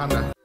I'm not.